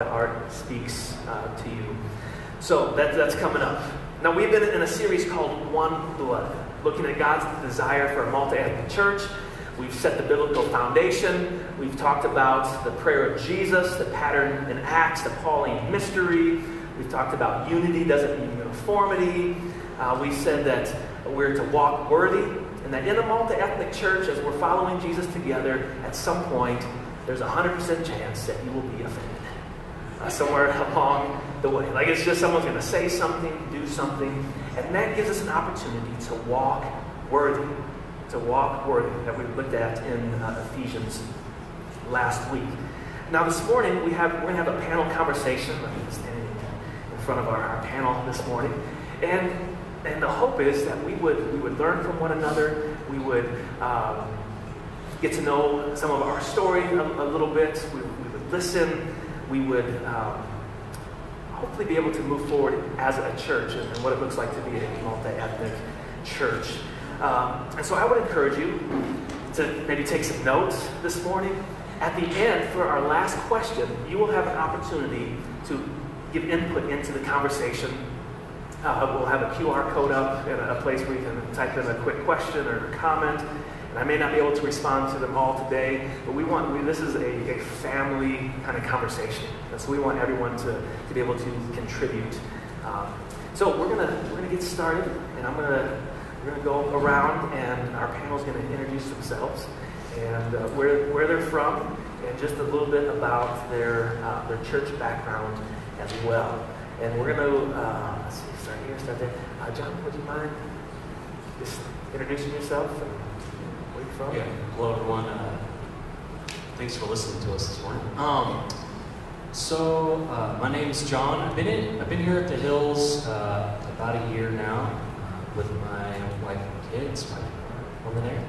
art speaks uh, to you. So that, that's coming up. Now, we've been in a series called One Blood, looking at God's desire for a multi ethnic church. We've set the biblical foundation. We've talked about the prayer of Jesus, the pattern in Acts, the Pauline mystery. We've talked about unity doesn't mean uniformity. Uh, we said that we're to walk worthy, and that in a multi ethnic church, as we're following Jesus together, at some point, there's a 100% chance that you will be offended uh, somewhere along the way. Like it's just someone's going to say something, do something, and that gives us an opportunity to walk worthy, to walk worthy that we looked at in uh, Ephesians last week. Now this morning we have we're going to have a panel conversation. I'm standing in front of our, our panel this morning, and and the hope is that we would we would learn from one another. We would. Um, get to know some of our story a, a little bit. We, we would listen we would um, hopefully be able to move forward as a church and, and what it looks like to be a multi ethnic church. Um, and so I would encourage you to maybe take some notes this morning. At the end, for our last question, you will have an opportunity to give input into the conversation. Uh, we'll have a QR code up and a place where you can type in a quick question or comment. I may not be able to respond to them all today, but we want, we, this is a, a family kind of conversation. And so we want everyone to, to be able to contribute. Um, so we're gonna we're gonna get started, and I'm gonna we're gonna go around, and our panel's gonna introduce themselves and uh, where where they're from, and just a little bit about their uh, their church background as well. And we're gonna uh, let's see, start here, start there. Uh, John, would you mind just introducing yourself? And, from? Yeah. Hello, everyone. Uh, thanks for listening to us this morning. Um, so, uh, my name is John. I've been in, I've been here at the Hills uh, about a year now uh, with my wife and kids, my over there.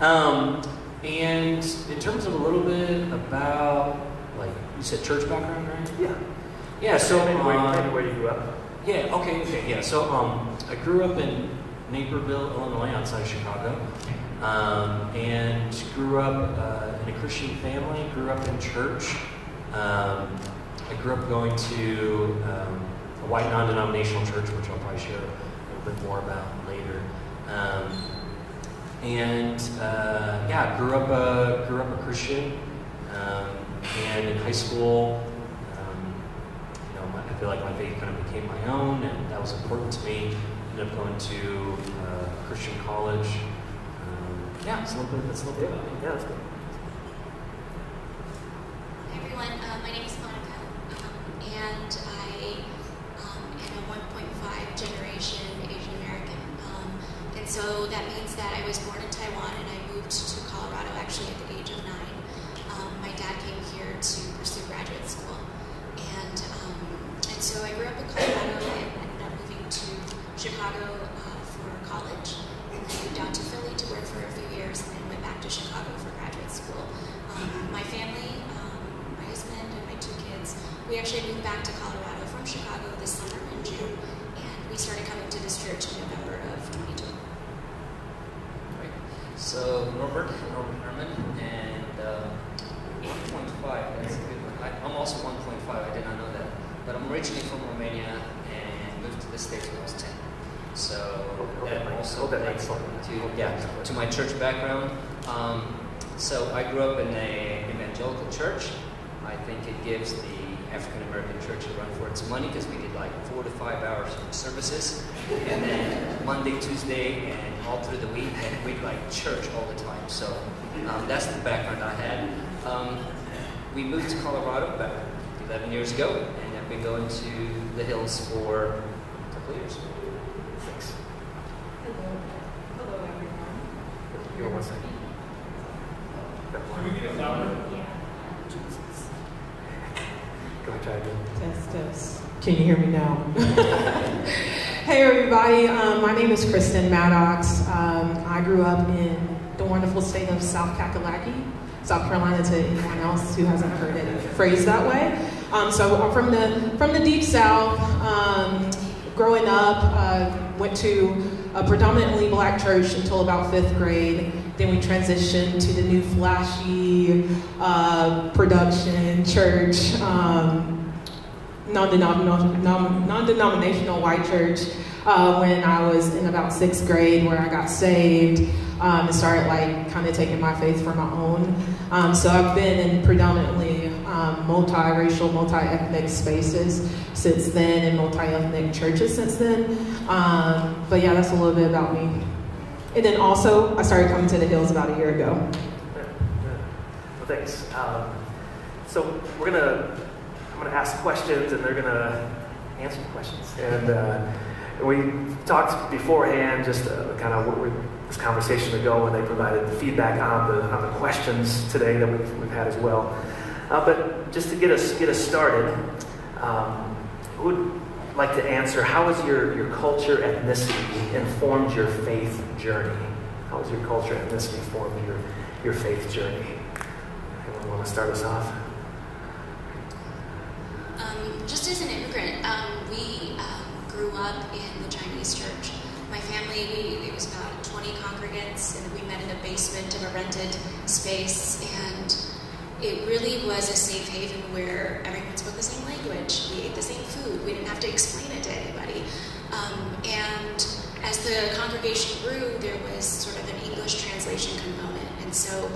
Um, and in terms of a little bit about, like, you said church background, right? Yeah. Yeah, so. Maybe where, um, maybe where you grew up. Yeah, okay, okay, yeah. So, um, I grew up in Naperville, Illinois, outside of Chicago. Um, and grew up uh, in a Christian family, grew up in church. Um, I grew up going to um, a white non denominational church, which I'll probably share a little bit more about later. Um, and uh, yeah, grew up a, grew up a Christian. Um, and in high school, you know, I feel like my faith kind of became my own, and that was important to me. Ended up going to uh, Christian college. Yeah, it's a little bit, that's a little bit about me. Yeah, that's good. Hi everyone, uh, my name is Monica, um, and I um, am a 1.5 generation Asian American. Um, and so that means that I was born in Taiwan and I moved to Colorado actually at the age of nine. Um, my dad came here to pursue graduate school. And, um, and so I grew up in Colorado and ended up moving to Chicago uh, for college and then moved out to Philly to work for a few years and then went back to Chicago for graduate school. Um, my family, um, my husband and my two kids, we actually moved back to Colorado from Chicago this summer in June, and we started coming to this church in November of 2012. Right. So Norbert, Norbert Herman, and uh, 1.5, that's a good one. I, I'm also 1.5, I did not know that. But I'm originally from Romania and moved to the States when I was 10. So that also links to yeah to my church background. Um, so I grew up in a evangelical church. I think it gives the African American church a run for its money because we did like four to five hours of services, and then Monday, Tuesday, and all through the week, and we'd like church all the time. So um, that's the background I had. Um, we moved to Colorado about 11 years ago, been going to the hills for a couple of years. Give one second. Can we get it louder? Go ahead, try again. Test, test. Can you hear me now? hey, everybody. Um, my name is Kristen Maddox. Um, I grew up in the wonderful state of South Kakalaki, South Carolina, to anyone else who hasn't heard it phrased that way. Um, so I'm from the from the deep South. Um, growing up, uh, went to a predominantly black church until about fifth grade. Then we transitioned to the new flashy uh, production church. Um, non-denominational white church uh, when I was in about sixth grade, where I got saved um, and started like kind of taking my faith for my own. Um, so I've been in predominantly um, multiracial, multi-ethnic spaces since then, and multi-ethnic churches since then. Um, but yeah, that's a little bit about me. And then also, I started coming to the hills about a year ago. Well, thanks. Um, so we're gonna, I'm gonna ask questions, and they're gonna answer questions. And uh, we talked beforehand, just uh, kind of what this conversation ago, and they provided the feedback on the on the questions today that we've, we've had as well. Uh, but just to get us get us started, um, who would like to answer? How has your your culture, ethnicity informed your faith journey? How has your culture, ethnicity formed your your faith journey? Anyone want to start us off? Um, just as an immigrant, um, we um, grew up in the Chinese church. My family, we, it was about 20 congregants, and we met in the basement of a rented space, and it really was a safe haven where everyone spoke the same language. We ate the same food. We didn't have to explain it to anybody. Um, and as the congregation grew, there was sort of an English translation component. And so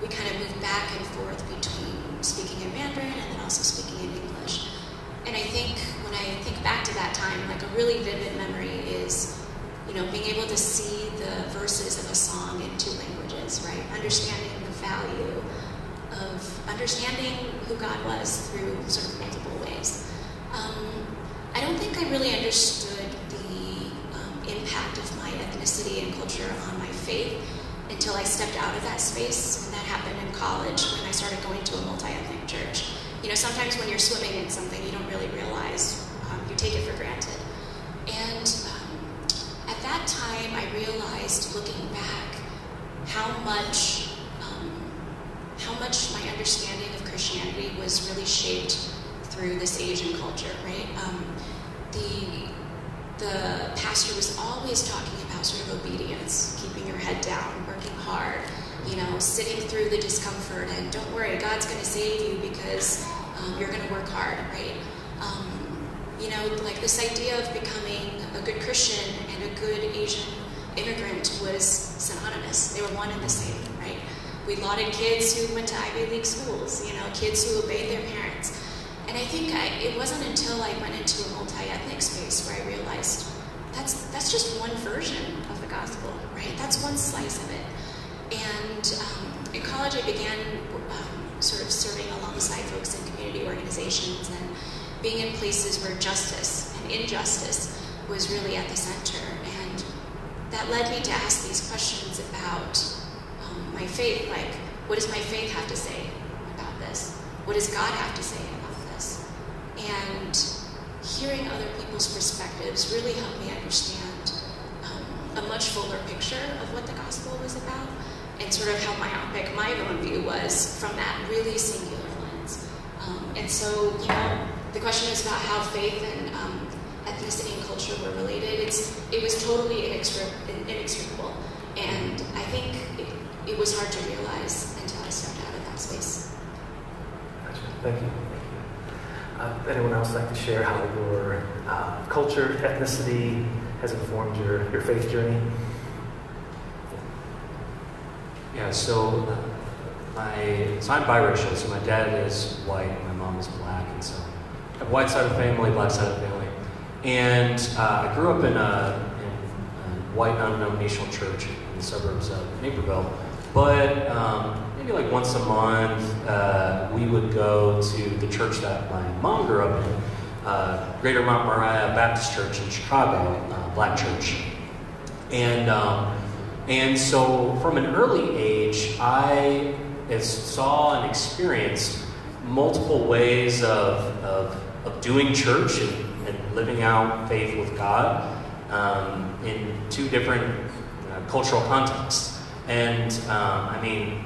we kind of moved back and forth between speaking in Mandarin and then also speaking in English. And I think when I think back to that time, like a really vivid memory is, you know, being able to see the verses of a song in two languages, right? Understanding the value of understanding who God was through sort of multiple ways. Um, I don't think I really understood the um, impact of my ethnicity and culture on my faith until I stepped out of that space, and that happened in college when I started going to a multi-ethnic church. You know, sometimes when you're swimming in something, you don't really realize, um, you take it for granted. And um, at that time, I realized, looking back, how much how much my understanding of Christianity was really shaped through this Asian culture, right? Um, the the pastor was always talking about sort of obedience, keeping your head down, working hard, you know, sitting through the discomfort, and don't worry, God's going to save you because um, you're going to work hard, right? Um, you know, like this idea of becoming a good Christian and a good Asian immigrant was synonymous. They were one and the same? We lauded kids who went to Ivy League schools, you know, kids who obeyed their parents. And I think I, it wasn't until I went into a multi-ethnic space where I realized that's that's just one version of the gospel, right? That's one slice of it. And um, in college, I began um, sort of serving alongside folks in community organizations and being in places where justice and injustice was really at the center. And that led me to ask these questions about my faith, like, what does my faith have to say about this? What does God have to say about this? And hearing other people's perspectives really helped me understand um, a much fuller picture of what the gospel was about and sort of how myopic my own view was from that really singular lens. Um, and so, you know, the question is about how faith and um, ethnicity and culture were related. It's, it was totally inextricable. And I think it, it was hard to realize until I stepped out of that space. Gotcha. Thank you. Thank you. Uh, anyone else like to share how your uh, culture, ethnicity has informed your, your faith journey? Yeah, so uh, my so I'm biracial. So my dad is white, and my mom is black, and so I have white side of the family, black side of the family. And uh, I grew up in a, in a white non-denominational church in the suburbs of Naperville. But um, maybe like once a month, uh, we would go to the church that my mom grew up in, uh, Greater Mount Moriah Baptist Church in Chicago, uh, black church. And, um, and so from an early age, I saw and experienced multiple ways of, of, of doing church and, and, living out faith with God um, in two different uh, cultural contexts. And um, I mean,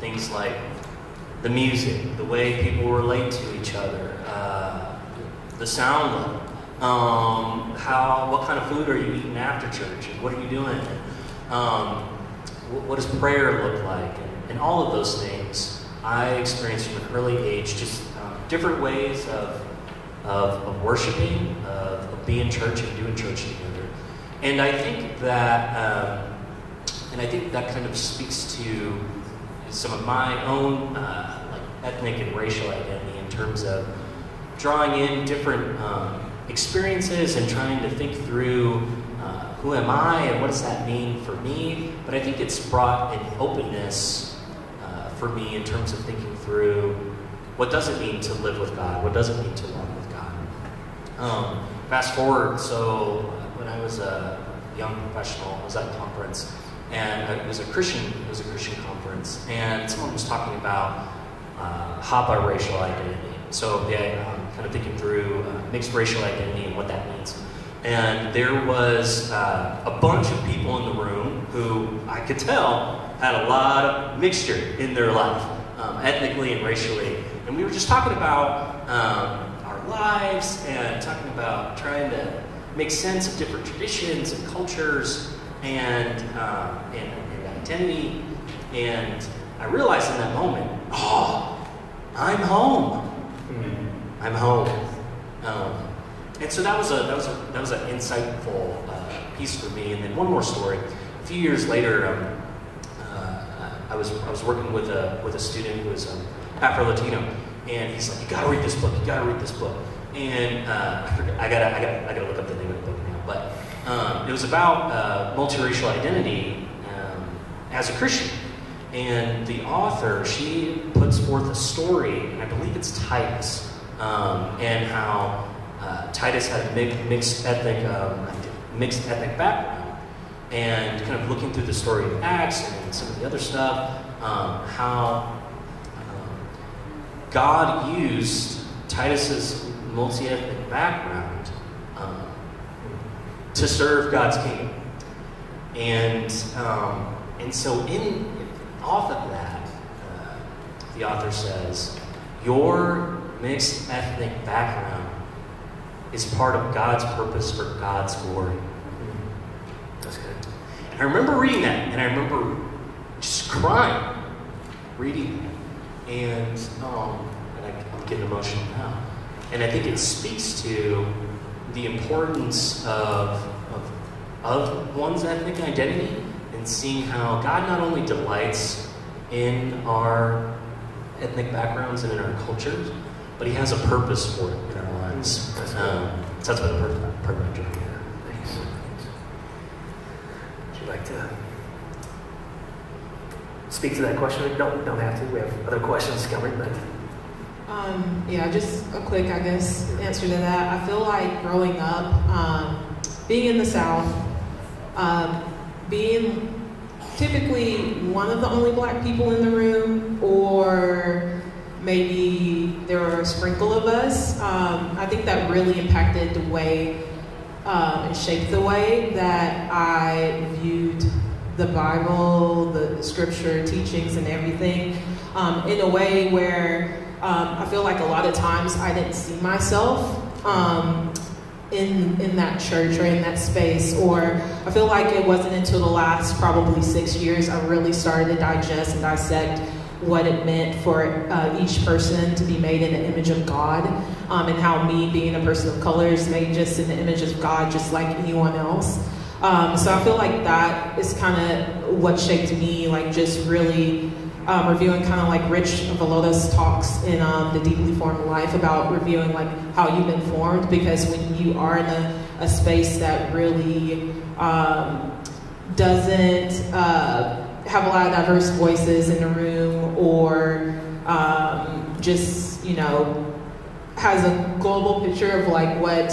things like the music, the way people relate to each other, uh, the sound level, um, how, what kind of food are you eating after church, and what are you doing? Um, what, does prayer look like? And, and, all of those things I experienced from an early age, just um, different ways of, of, of worshiping, of, of being church and doing church together. And I think that, um, and I think that kind of speaks to some of my own uh, like ethnic and racial identity in terms of drawing in different um, experiences and trying to think through uh, who am I and what does that mean for me. But I think it's brought an openness uh, for me in terms of thinking through what does it mean to live with God, what does it mean to walk with God. Um, fast forward, so when I was a young professional, I was at a conference, and it was a Christian, it was a Christian conference, and someone was talking about uh, Hapa racial identity. So yeah, I'm kind of thinking through uh, mixed racial identity and what that means. And there was uh, a bunch of people in the room who I could tell had a lot of mixture in their life, um, ethnically and racially. And we were just talking about um, our lives and talking about trying to make sense of different traditions and cultures and, um, and, and identity. And I realized in that moment, oh, I'm home. Mm-hmm. I'm home. Um, and so that was a that was a that was an insightful uh, piece for me. And then one more story. A few years later, um, uh, I was I was working with a with a student who was um, Afro Latino, and he's like, "You got to read this book. You got to read this book." And uh, I forget. I gotta I gotta I gotta look up the name of the book now. But um, it was about uh, multiracial identity um, as a Christian. And the author, she puts forth a story, and I believe it's Titus, um, and how uh, Titus had a mixed ethnic, um, mixed ethnic background, and kind of looking through the story of Acts and some of the other stuff, um, how um, God used Titus's multi-ethnic background to serve God's kingdom, and um, and so in off of that, uh, the author says, Your mixed ethnic background is part of God's purpose for God's glory. That's good. And I remember reading that, and I remember just crying reading that. And, um, and I, I'm getting emotional now. And I think it speaks to the importance of, of, of one's ethnic identity and seeing how God not only delights in our ethnic backgrounds and in our cultures, but He has a purpose for it in our lives. Um, so that's been a perfect, perfect journey. Thanks. Would you like to speak to that question? Don't don't have to. We have other questions coming, but. Um, yeah, just a quick, I guess, answer to that. I feel like growing up, um, being in the South, um, being typically one of the only black people in the room, or maybe there were a sprinkle of us. Um, I think that really impacted the way um, and shaped the way that I viewed the Bible, the scripture teachings, and everything um, in a way where um, I feel like a lot of times I didn't see myself um, in in that church or in that space or I feel like it wasn't until the last probably six years I really started to digest and dissect what it meant for uh, each person to be made in the image of God um, and how me being a person of color is made just in the image of God just like anyone else. Um, so I feel like that is kind of what shaped me like just really um, reviewing kind of like Rich Villodas talks in um, The Deeply Formed Life about reviewing like how you've been formed because when you are in a, a space that really um, doesn't uh, have a lot of diverse voices in the room or um, just, you know, has a global picture of like what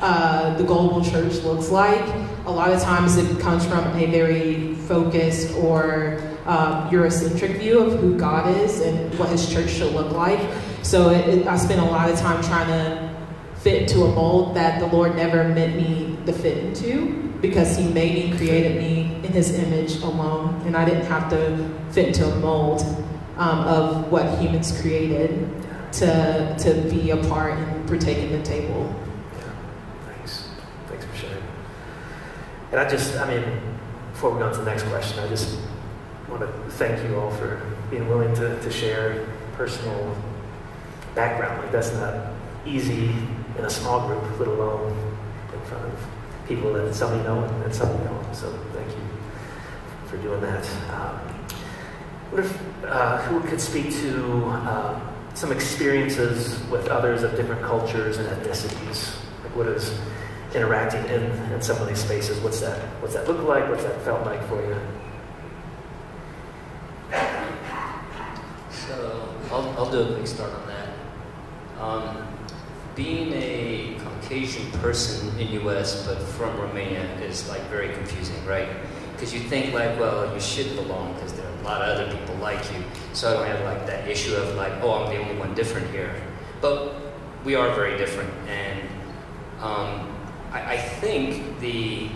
uh, the global church looks like, a lot of times it comes from a very focused or um, Eurocentric view of who God is and what His church should look like. So it, it, I spent a lot of time trying to fit into a mold that the Lord never meant me to fit into because He made me, created me in His image alone, and I didn't have to fit into a mold um, of what humans created to to be a part and partake in the table. Yeah, thanks. Thanks for sharing. And I just, I mean, before we go on to the next question, I just want to thank you all for being willing to, to share personal background. Like that's not easy in a small group, let alone in front of people that some you know and some you don't. So thank you for doing that. Um, what if, uh, who could speak to uh, some experiences with others of different cultures and ethnicities? Like what is interacting in, in some of these spaces? What's that, what's that look like? What's that felt like for you? So I'll, do a quick start on that. Um, being a Caucasian person in the U.S. but from Romania is like very confusing, right? Because you think like, well, you should belong because there are a lot of other people like you, so I don't have like that issue of like, oh, I'm the only one different here. But we are very different, and um, I, I think the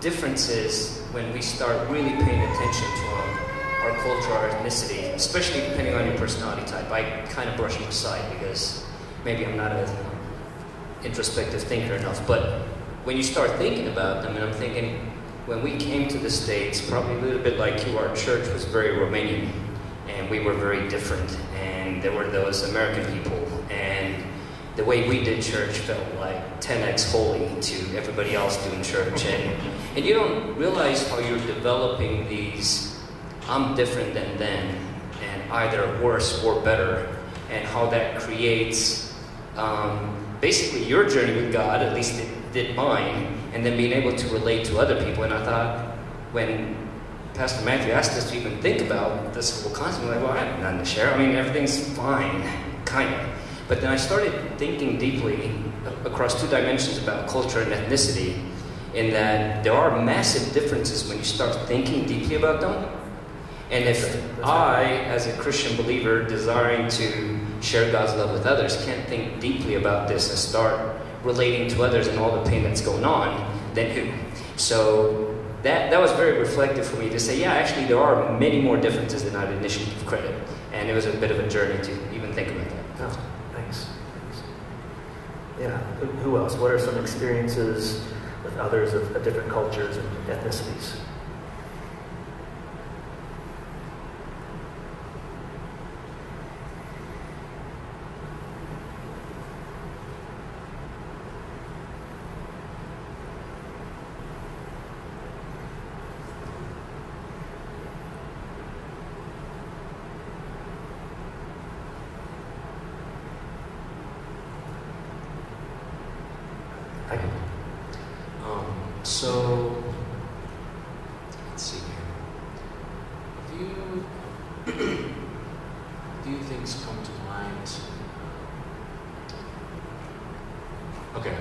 difference is when we start really paying attention to our culture, our ethnicity, especially depending on your personality type. I kind of brush them aside because maybe I'm not a introspective thinker enough. But when you start thinking about them, and I'm thinking, when we came to the States, probably a little bit like you, our church was very Romanian, and we were very different. And there were those American people, and the way we did church felt like 10x holy to everybody else doing church. And, and you don't realize how you're developing these I'm different than them, and either worse or better, and how that creates um, basically your journey with God, at least it did mine, and then being able to relate to other people. And I thought, when Pastor Matthew asked us to even think about this whole concept, I'm like, well, I have nothing to share. I mean, everything's fine, kind of. But then I started thinking deeply across two dimensions about culture and ethnicity, in that there are massive differences when you start thinking deeply about them. And if I, as a Christian believer desiring to share God's love with others, can't think deeply about this and start relating to others and all the pain that's going on, then who? So that, that was very reflective for me to say, yeah, actually, there are many more differences than I'd initially credit. And it was a bit of a journey to even think about that. Oh, thanks. thanks. Yeah, who, who else? What are some experiences with others of, of different cultures and ethnicities? I can. Um, so, let's see here. A few, a few things come to mind. Okay,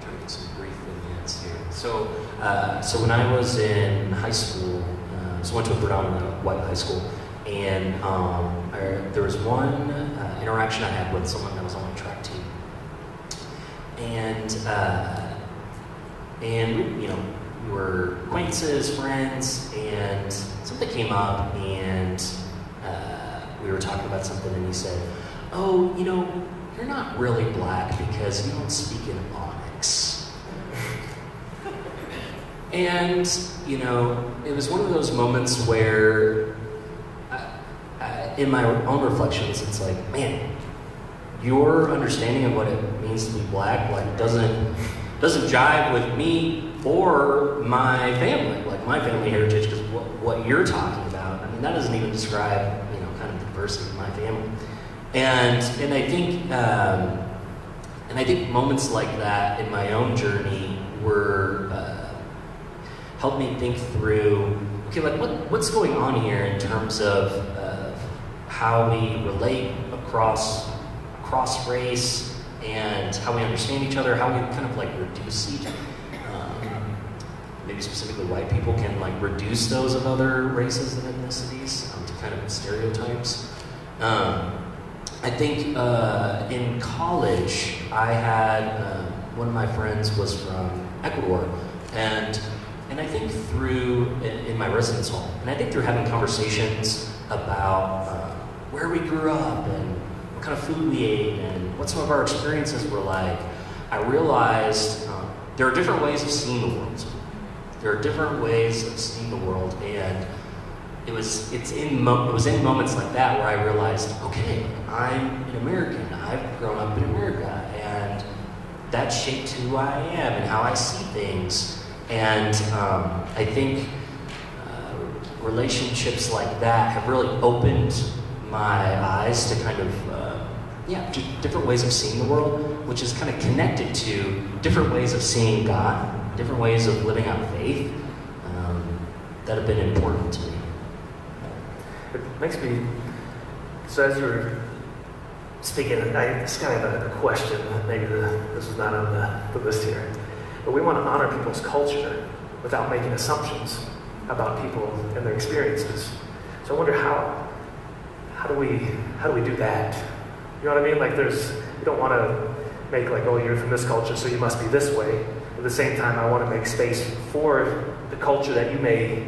trying to get some brief vignettes here. So, uh, so when I was in high school, uh, so I went to a predominantly white high school, and um, I, there was one uh, interaction I had with someone that was on my track team and uh, and we, you know we were acquaintances, friends, and something came up, and uh, we were talking about something, and he said, "Oh, you know, you're not really black because you don't speak in Ebonics." and you know, it was one of those moments where, I, I, in my own reflections, it's like, man, your understanding of what it means to be black like doesn't doesn't jive with me or my family like my family heritage because what, what you're talking about i mean that doesn't even describe you know kind of the diversity of my family. And and i think um, and i think moments like that in my own journey were uh, helped me think through okay like what, what's going on here in terms of uh, how we relate across cross race and how we understand each other, how we kind of like reduce each, um, maybe specifically white people can like reduce those of other races and ethnicities um, to kind of stereotypes. Um, I think uh, in college, I had uh, one of my friends was from Ecuador, and and I think through in, in my residence hall, and I think through having conversations about uh, where we grew up and what kind of food we ate and what some of our experiences were like, I realized um, there are different ways of seeing the world. There are different ways of seeing the world, and it was it's in it was in moments like that where I realized, okay, I'm an American. I've grown up in America, and that shaped who I am and how I see things. And um, I think uh, relationships like that have really opened my eyes to kind of uh, yeah, different ways of seeing the world, which is kind of connected to different ways of seeing God, different ways of living out faith um, that have been important to me. It makes me, so as you were speaking, I just kind of a question. Maybe the, this is not on the, the list here. But we want to honor people's culture without making assumptions about people and their experiences. So I wonder how, how do we, how do we do that? You know what I mean? Like there's, you don't want to make like, oh, you're from this culture, so you must be this way. At the same time, I want to make space for the culture that you may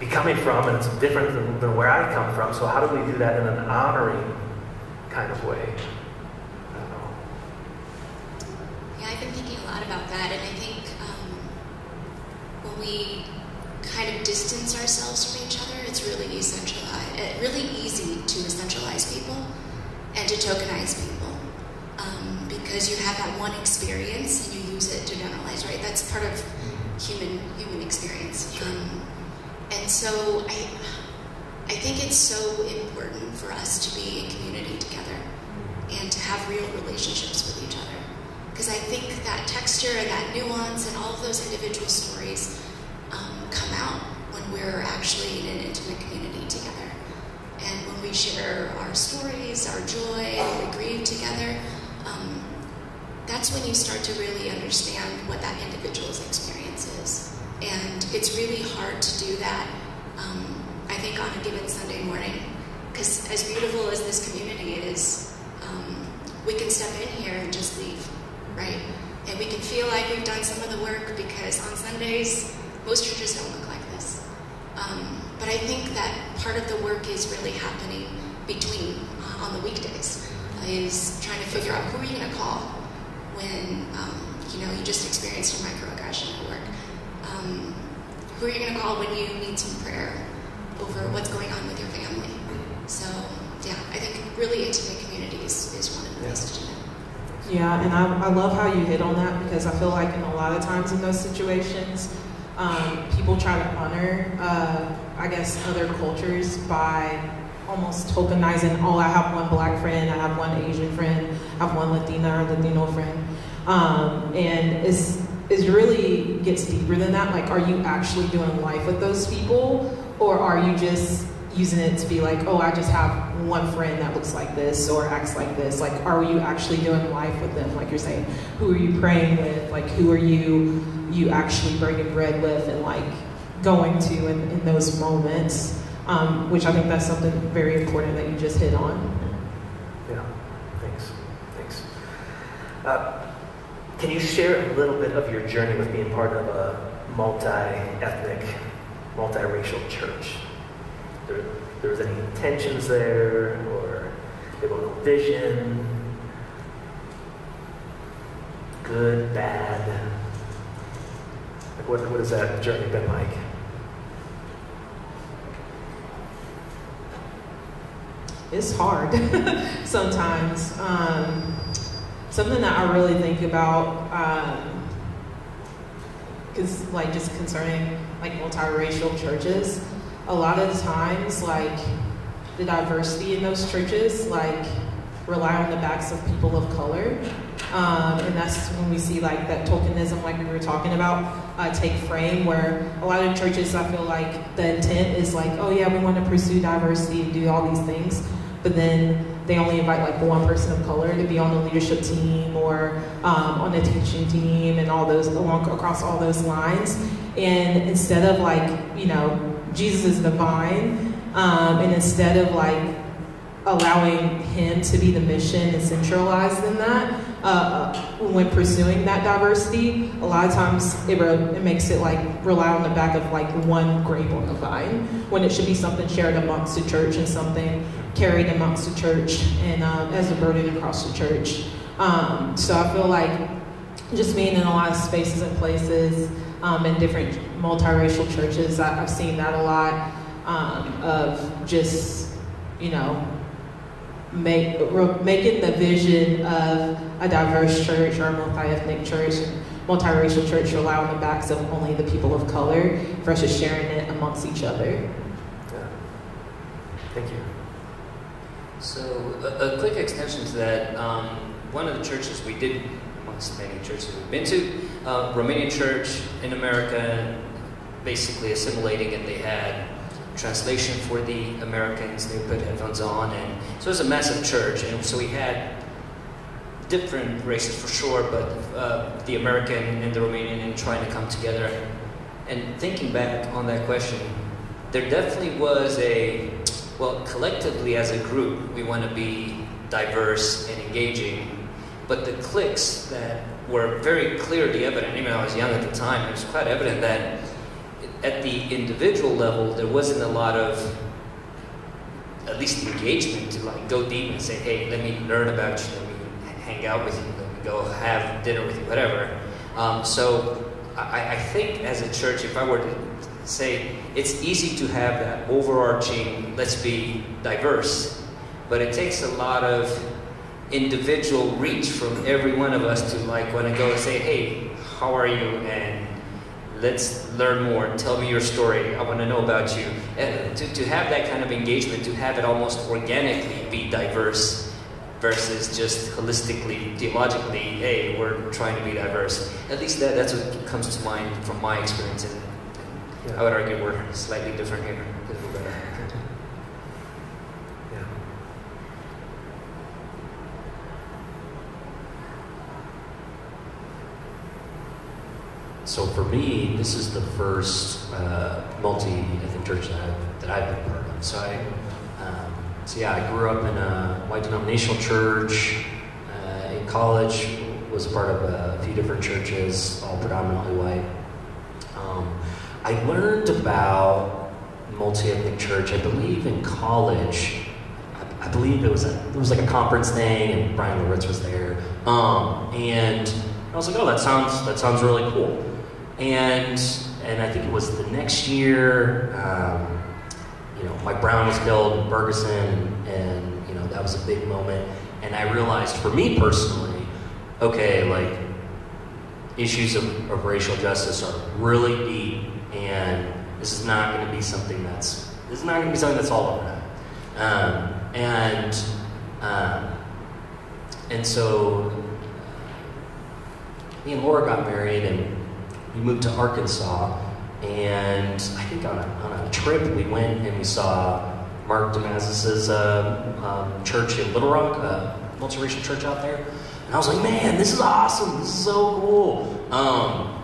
be coming from, and it's different than, than where I come from. So how do we do that in an honoring kind of way? I don't know. Yeah, I've been thinking a lot about that, and I think um, when we kind of distance ourselves from each other, it's really essentialize, uh, really easy to essentialize people and to tokenize people um, because you have that one experience and you use it to generalize. Right? That's part of human human experience. Um, and so I, I think it's so important for us to be in community together and to have real relationships with each other. Because I think that texture and that nuance and all of those individual stories um, come out when we're actually in an intimate community together. And when we share our stories, our joy, and we grieve together, um, that's when you start to really understand what that individual's experience is. And it's really hard to do that, um, I think, on a given Sunday morning. Because as beautiful as this community is, um, we can step in here and just leave, right? And we can feel like we've done some of the work because on Sundays, most churches don't look like this. Um, but I think that part of the work is really happening between, uh, on the weekdays, is trying to figure out who are you going to call when, um, you know, you just experienced a microaggression at work. Um, who are you going to call when you need some prayer over what's going on with your family? So, yeah, I think really intimate communities is one of the ways to do. Yeah, and I, I love how you hit on that because I feel like in a lot of times in those situations, um, people try to honor, uh, I guess, other cultures by almost tokenizing, oh, I have one black friend, I have one Asian friend, I have one Latina or Latino friend. Um, and it's, it really gets deeper than that. Like, are you actually doing life with those people? Or are you just using it to be like, oh, I just have one friend that looks like this or acts like this? Like, are you actually doing life with them? Like you're saying, who are you praying with? Like, who are you you actually breaking bread with and like going to in, in those moments? Um, which I think that's something very important that you just hit on. Yeah, thanks. Thanks. Uh, can you share a little bit of your journey with being part of a multi-ethnic, multiracial church? There, there was any tensions there, or biblical vision, good, bad? Like what, what has that journey been like? it's hard sometimes. Um, something that I really think about, um, like just concerning like multiracial churches, a lot of times like the diversity in those churches like rely on the backs of people of color. Um, and that's when we see like that tokenism, like we were talking about, uh, take frame. Where a lot of churches, I feel like the intent is like, oh yeah, we want to pursue diversity and do all these things, but then they only invite like one person of color to be on the leadership team or um, on the teaching team and all those along across all those lines. And instead of like, you know, Jesus is the vine, um, and instead of like allowing him to be the mission and centralized in that uh, when pursuing that diversity a lot of times it, it makes it like rely on the back of like one grape on the vine when it should be something shared amongst the church and something carried amongst the church and uh, as a burden across the church. Um, so i feel like just being in a lot of spaces and places um, in different multiracial churches. I, have seen that a lot um, of just, you know, make, making the vision of a diverse church or a multi-ethnic church multiracial church rely on the backs of only the people of color versus sharing it amongst each other. Yeah. Thank you. So, a, a quick extension to that. Um, one of the churches we did, many churches we've been to, uh, Romanian church in America, basically assimilating, and they had translation for the Americans. They put headphones on, and so it was a massive church. And so we had different races for sure, but uh, the American and the Romanian and trying to come together. And thinking back on that question, there definitely was a, well, collectively as a group, we want to be diverse and engaging, but the cliques that were very clearly evident, even I was young at the time, it was quite evident that at the individual level, there wasn't a lot of at least engagement to like go deep and say, hey, let me learn about you, let me hang out with you, let me go have dinner with you, whatever. Um, so I, I think as a church, if I were to say, it's easy to have that overarching, let's be diverse, but it takes a lot of individual reach from every one of us to like want to go and say, hey, how are you? And let's learn more. Tell me your story. I want to know about you. And to, to have that kind of engagement, to have it almost organically be diverse versus just holistically, theologically, hey, we're trying to be diverse. At least that, that's what comes to mind from my experience. And yeah. I would argue we're slightly different here. Yeah. So for me, this is the first uh, multi-ethnic church that I've, that I've been part of. So I so yeah, I grew up in a white denominational church. Uh, in college, was part of a few different churches, all predominantly white. Um, I learned about multi-ethnic church. I believe in college. I, believe it was a, it was like a conference thing, and Bryan Loritts was there. Um, and I was like, oh, that sounds that sounds really cool. And and I think it was the next year. Um, you know, Mike Brown was killed Ferguson, and you know that was a big moment. And I realized, for me personally, okay, like issues of, of racial justice are really deep, and this is not going to be something that's this is not going to be something that's all overnight. Um, and um, and so me and Laura got married, and we moved to Arkansas and I think on a, on a trip we went and we saw Mark DeYmaz's uh, um, church in Little Rock, a uh, multiracial church out there. And I was like, man, this is awesome. This is so cool. Um,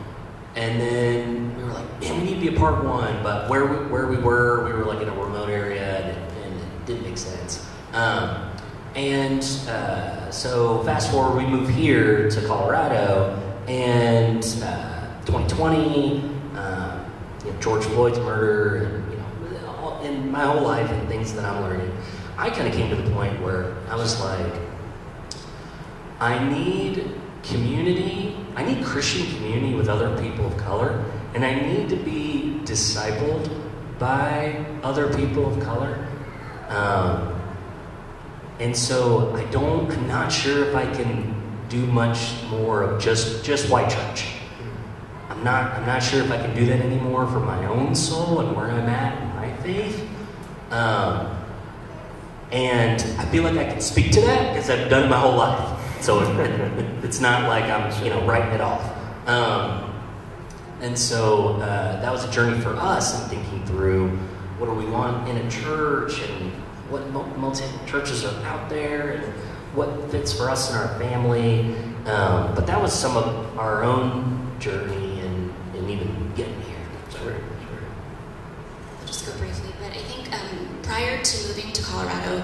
and then we were like, man, we need to be a part one. But where we, where we were, we were like in a remote area and it, and it didn't make sense. Um, and uh, so fast forward, we move here to Colorado and uh, 2020, you know, George Floyd's murder, and you know, in my whole life and things that I'm learning, I kind of came to the point where I was like, I need community. I need Christian community with other people of color, and I need to be discipled by other people of color. Um, and so I don't. I'm not sure if I can do much more of just just white church. I'm not, I'm not sure if I can do that anymore for my own soul and where I'm at in my faith. Um, and I feel like I can speak to that because I've done it my whole life. So it, it's not like I'm, you know, writing it off. Um, and so uh, that was a journey for us in thinking through what do we want in a church and what multi churches are out there and what fits for us and our family. Um, but that was some of our own journey getting here. Sure, sure. I'll just go briefly, but I think um, prior to moving to Colorado,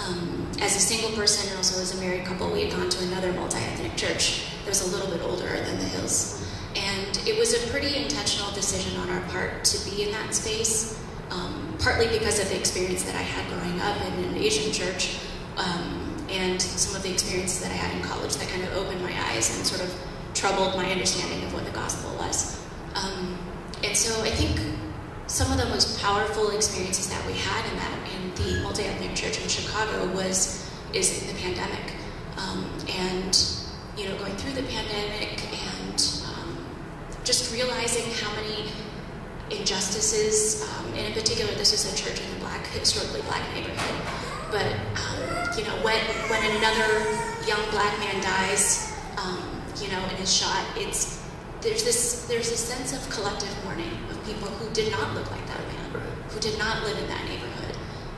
um, as a single person and also as a married couple, we had gone to another multi-ethnic church that was a little bit older than the Hills. And it was a pretty intentional decision on our part to be in that space, um, partly because of the experience that I had growing up in an Asian church, um, and some of the experiences that I had in college that kind of opened my eyes and sort of troubled my understanding of what the gospel was. Um, and so I think some of the most powerful experiences that we had in that in the multi-ethnic church in Chicago was is in the pandemic, um, and you know going through the pandemic and um, just realizing how many injustices, um, and in particular, this was a church in a black, historically black neighborhood. But um, you know, when when another young black man dies, um, you know, and is shot, it's there's this there's a sense of collective mourning of people who did not look like that man, who did not live in that neighborhood,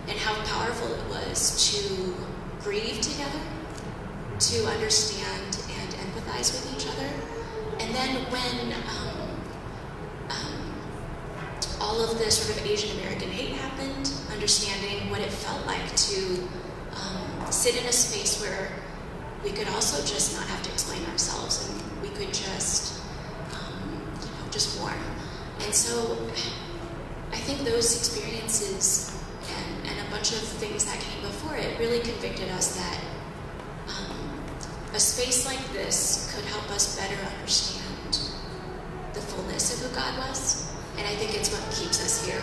and how powerful it was to grieve together, to understand and empathize with each other, and then when um, um, all of the sort of Asian American hate happened, understanding what it felt like to um, sit in a space where we could also just not have to explain ourselves and we could just, just mourn. And so I think those experiences and, and, a bunch of things that came before it really convicted us that um, a space like this could help us better understand the fullness of who God was. And I think it's what keeps us here,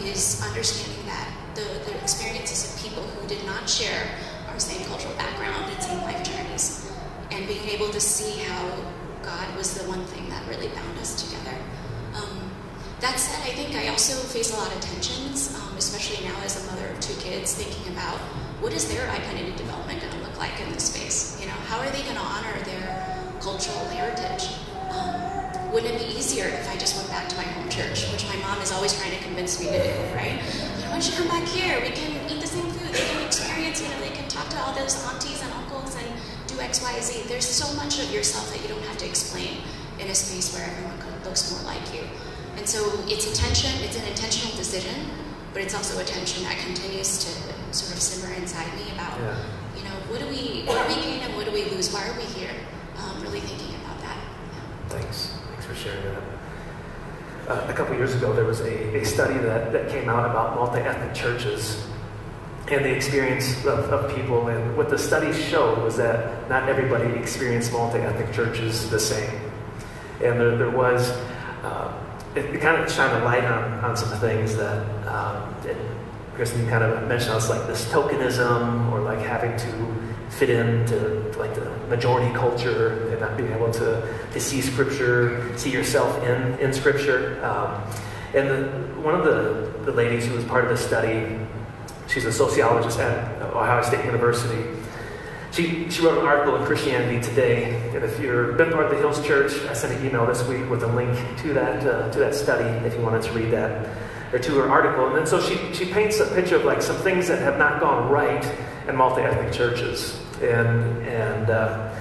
is understanding that the, the experiences of people who did not share our same cultural background and same life journeys, and being able to see how God was the one thing that really bound us together. Um, that said, I think I also face a lot of tensions, um, especially now as a mother of two kids, thinking about what is their identity development going to look like in this space? You know, how are they going to honor their cultural heritage? wouldn't it be easier if I just went back to my home church, which my mom is always trying to convince me to do, right? Why don't you come back here? We can eat the same food. They can experience, you know, they can talk to all those aunties and uncles and do X, Y, Z. There's so much of yourself that you don't have to explain in a space where everyone looks more like you. And so it's it's an intentional decision, but it's also a tension that continues to sort of simmer inside me about, yeah. you know, what do we what do we gain and what do we lose? Why are we here? Um, really thinking about that. Yeah. Thanks for sharing that. Uh, a couple years ago, there was a, a study that, that came out about multi ethnic churches and the experience of, of, people. And what the study showed was that not everybody experienced multi ethnic churches the same. And there, there was, it, it, kind of shined a light on, on some things that, um, Kristen kind of mentioned, it's like this tokenism or like having to fit into like the majority culture and not being able to, to see scripture, see yourself in, in scripture. Um, and the, one of the, the ladies who was part of the study, she's a sociologist at Ohio State University. She, she wrote an article in Christianity Today, and if you've been part of the Hills Church, I sent an email this week with a link to that uh, to that study if you wanted to read that, or to her article. And then so she, she paints a picture of like some things that have not gone right in multi-ethnic churches. And, and uh,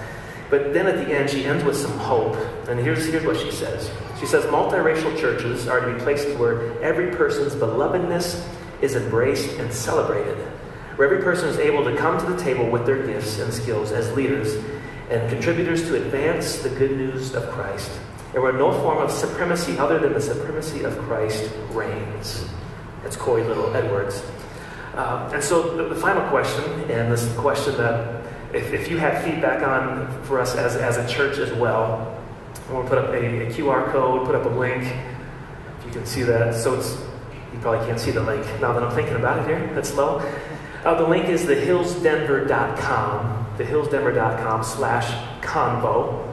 but then at the end, she ends with some hope. And here's, here's what she says. She says, multiracial churches are to be places where every person's belovedness is embraced and celebrated, where every person is able to come to the table with their gifts and skills as leaders and contributors to advance the good news of Christ, and where no form of supremacy other than the supremacy of Christ reigns. That's Korie Little Edwards. Um, and so the, the, final question, and this question that if, if you have feedback on for us as, as a church as well, I'm going to put up a, a, QR code, put up a link. If you can see that. So it's, you probably can't see the link now that I'm thinking about it here. That's low. Uh, the link is thehillsdenver.com, thehillsdenver.com slash convo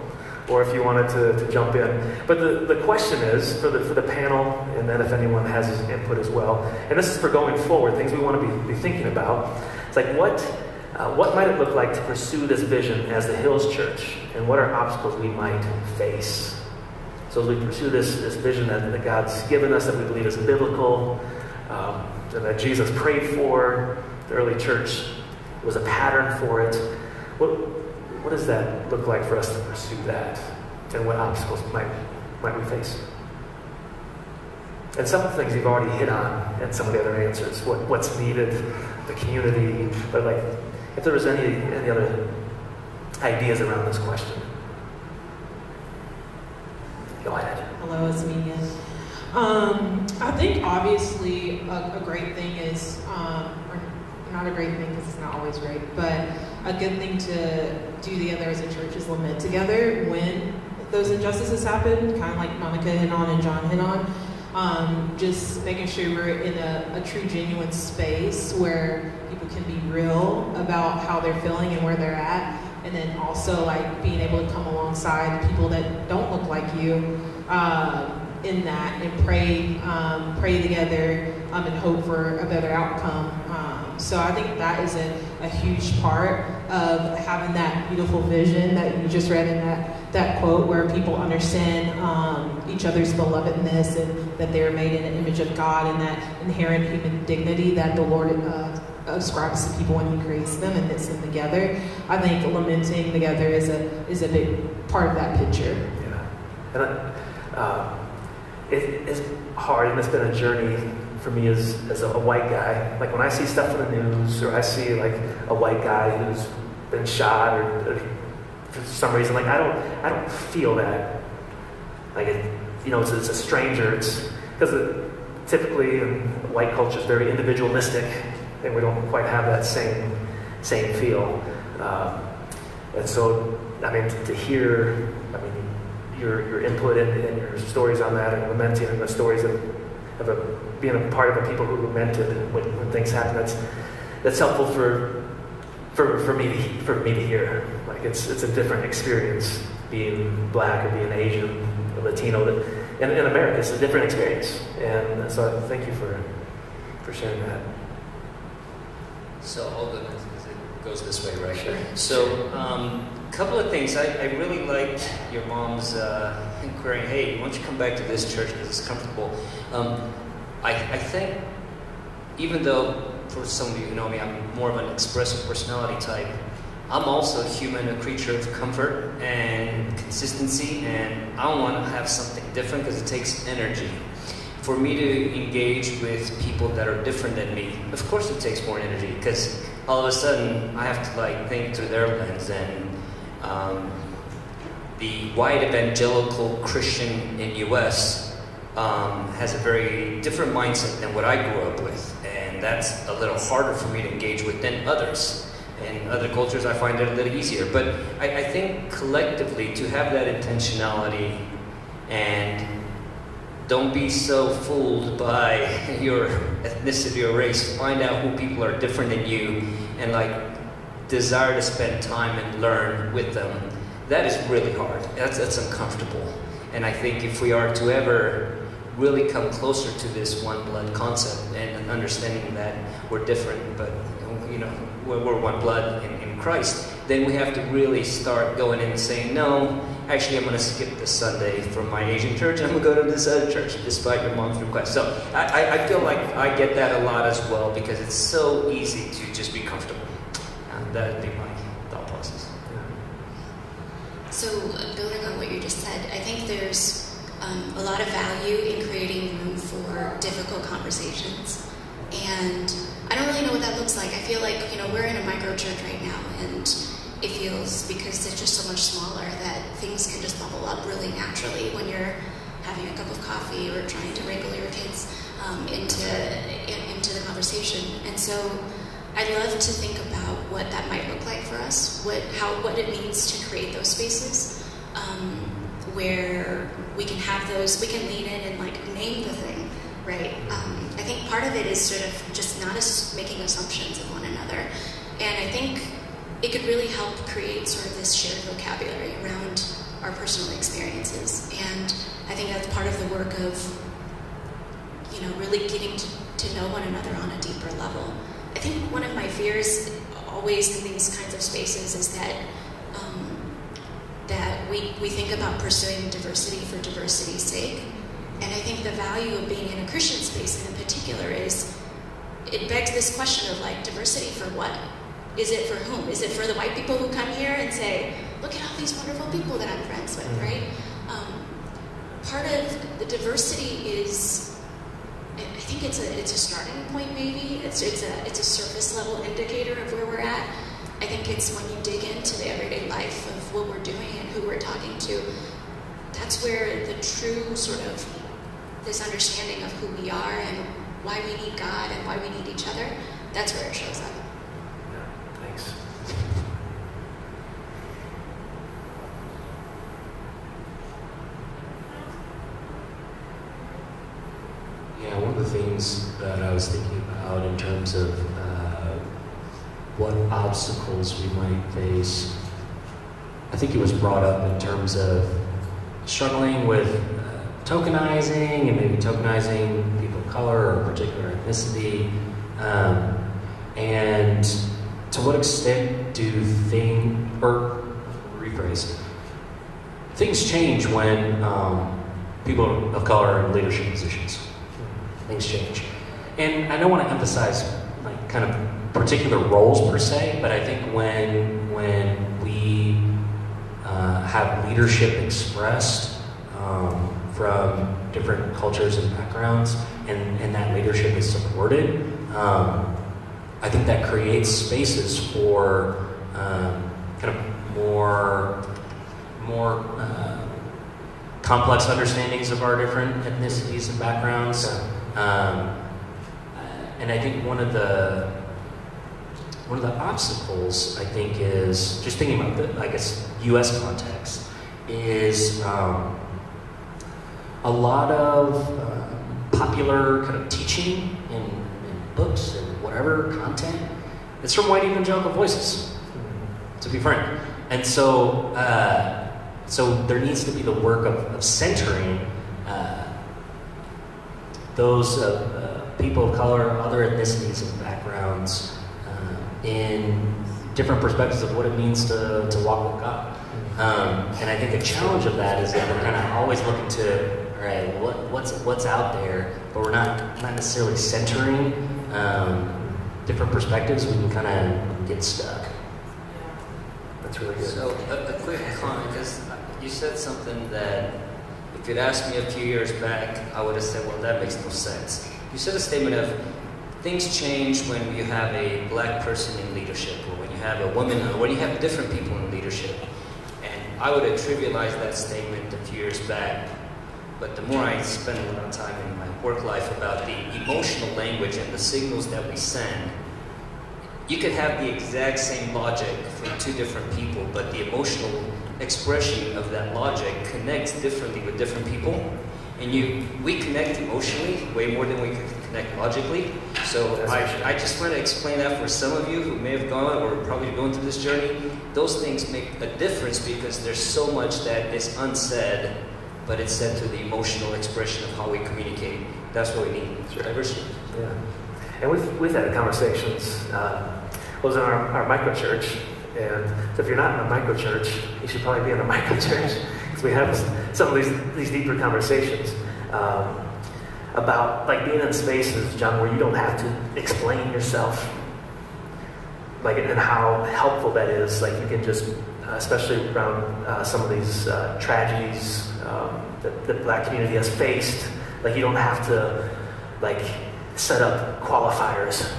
or if you wanted to, to jump in. But the, the question is for the, for the panel, and then if anyone has input as well, and this is for going forward, things we want to be, be thinking about. It's like, what, uh, what might it look like to pursue this vision as the Hills Church, and what are obstacles we might face? So as we pursue this, this vision that, that God's given us, that we believe is biblical, um, and that Jesus prayed for, the early church was a pattern for it. What, what does that look like for us to pursue that? And what obstacles might, might we face? And some of the things you've already hit on and some of the other answers. What, what's needed, the community, but like if there was any any other ideas around this question. Go ahead. Hello, it's me again. Um, I think obviously a, a great thing is, um, not a great thing because it's not always right, but a good thing to do together as a church is lament together when those injustices happen, kind of like Monica hit on and John hit on. Um, just making sure we're in a, a, true, genuine space where people can be real about how they're feeling and where they're at, and then also like being able to come alongside people that don't look like you uh, in that and pray, um, pray together um, and hope for a better outcome. So I think that is a, a huge part of having that beautiful vision that you just read in that that quote where people understand um, each other's belovedness and that they are made in the image of God and that inherent human dignity that the Lord uh, ascribes to people when He creates them and knits them together. I think lamenting together is a is a big part of that picture. Yeah, and I, uh, it, it's hard, and it's been a journey for me as, as a, a white guy. Like when I see stuff in the news, or I see like a white guy who's been shot or, or for some reason. Like I don't, I don't feel that. Like it, you know, it's, it's a stranger. It's because typically in white culture is very individualistic, and we don't quite have that same same feel. Um, and so, I mean, to, to, hear, I mean, your your input and, and, your stories on that, and lamenting and the stories of, of a, being a part of the people who lamented when, when things happen. That's that's helpful for for, for me to for me to hear. Like it's it's a different experience being black or being Asian or Latino. That in, in America, it's a different experience. And so thank you for for sharing that. So hold on, it goes this way, right? Sure. So a um, couple of things. I, I really liked your mom's uh, inquiry. Hey, why don't you come back to this church because it's comfortable? Um, I, I think even though for some of you who know me, I'm more of an expressive personality type. I'm also a human, a creature of comfort and consistency, and I want to have something different because it takes energy. For me to engage with people that are different than me, of course it takes more energy because all of a sudden I have to like think through their lens and um, the white evangelical Christian in U.S. Um, has a very different mindset than what I grew up with and that's a little harder for me to engage with than others. In other cultures, I find it a little easier. But I, I think collectively, to have that intentionality and don't be so fooled by your ethnicity or race. Find out who people are different than you and like desire to spend time and learn with them. That is really hard. That's, that's uncomfortable. And I think if we are to ever really come closer to this one blood concept and understanding that we're different, but you know we're, one blood in, in, Christ. Then we have to really start going in and saying, no, actually, I'm going to skip this Sunday from my Asian church and I'm going to go to this other church, despite your mom's request. So I, I feel like I get that a lot as well because it's so easy to just be comfortable. And that'd be my thought process. So building on what you just said, I think there's um, a lot of value in creating room for difficult conversations. And I don't really know what that looks like. I feel like, you know, we're in a micro church right now, and it feels, because it's just so much smaller, that things can just bubble up really naturally when you're having a cup of coffee or trying to wrangle your kids um, into, into the conversation. And so I'd love to think about what that might look like for us, what, how, what it means to create those spaces. Um, where we can have those, we can lean in and like name the thing, right? Um, I think part of it is sort of just not as making assumptions of one another. And I think it could really help create sort of this shared vocabulary around our personal experiences. And I think that's part of the work of, you know, really getting to, to know one another on a deeper level. I think one of my fears always in these kinds of spaces is that that we, we think about pursuing diversity for diversity's sake. And I think the value of being in a Christian space in particular is it begs this question of like diversity for what? Is it for whom? Is it for the white people who come here and say, look at all these wonderful people that I'm friends with, mm-hmm. right? Um, part of the diversity is, I think it's a it's a starting point maybe. It's it's a it's a surface level indicator of where we're at. I think it's when you dig into the everyday life of what we're doing and who we're talking to, that's where the true sort of this understanding of who we are and why we need God and why we need each other, that's where it shows up. Yeah, thanks. Yeah, one of the things that I was thinking about in terms of uh, what obstacles we might face, I think it was brought up in terms of struggling with tokenizing and maybe tokenizing people of color or particular ethnicity. Um, and to what extent do things, or rephrase, things change when um, people of color are in leadership positions. Things change. And I don't want to emphasize like kind of particular roles per se, but I think when when we uh, have leadership expressed um, from different cultures and backgrounds, and, and that leadership is supported, um, I think that creates spaces for um, kind of more more uh, complex understandings of our different ethnicities and backgrounds. Um, and I think one of the one of the obstacles I think is just thinking about the I guess U.S. context is um, a lot of uh, popular kind of teaching in, in books and whatever content. It's from white evangelical voices, to be frank. And so, uh, so there needs to be the work of, of centering uh, those uh, people of color, other ethnicities and backgrounds uh, in different perspectives of what it means to, to walk with God. Um, and I think the challenge of that is that we're kind of always looking to, right, what, what's what's out there, but we're not not necessarily centering um, different perspectives. We can kind of get stuck. That's really good. So a, a quick comment, because you said something that if you'd asked me a few years back, I would have said, well, that makes no sense. You said a statement of things change when you have a black person in leadership, or when you have a woman, or when you have different people in leadership. And I would have trivialized that statement a few years back. But the more I spend a lot of time in my work life about the emotional language and the signals that we send, you could have the exact same logic from two different people, but the emotional expression of that logic connects differently with different people. And you, we connect emotionally way more than we can connect logically. So I. I just want to explain that for some of you who may have gone or probably going through this journey. Those things make a difference because there's so much that is unsaid, but it's said to the emotional expression of how we communicate. That's what we need. Sure. Diversity. Yeah. And we've, we've had conversations. Uh, I was in our, our micro church, and so if you're not in a micro church, you should probably be in a micro church because we have some of these, these deeper conversations um, about like being in spaces, John, where you don't have to explain yourself, like and how helpful that is. Like you can just, especially around uh, some of these uh, tragedies um, that the black community has faced, like you don't have to like set up qualifiers.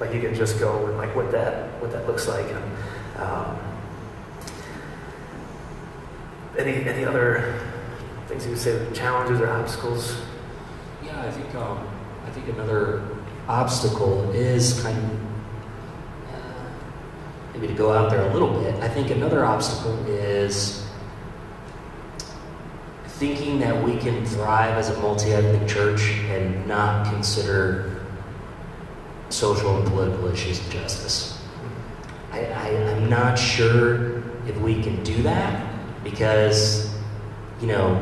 Like you can just go and like what that what that looks like. And um, any any other things you would say challenges or obstacles? Yeah, I think um, I think another obstacle is kind of uh, maybe to go out there a little bit. I think another obstacle is thinking that we can thrive as a multi-ethnic church and not consider social and political issues of justice. I, I, I'm not sure if we can do that because, you know,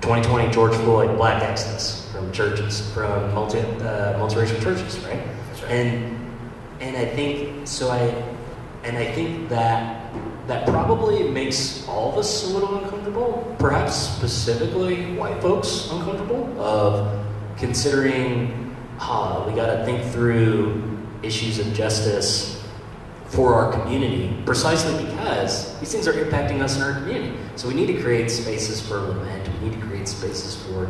2020 George Floyd, black exodus from churches, from multi, uh, multiracial churches, right? That's right. And and I think so. I and I think that that probably makes all of us a little uncomfortable. Perhaps specifically white folks uncomfortable of considering, ah, we got to think through issues of justice for our community, precisely because these things are impacting us in our community. So we need to create spaces for lament. We need to create spaces for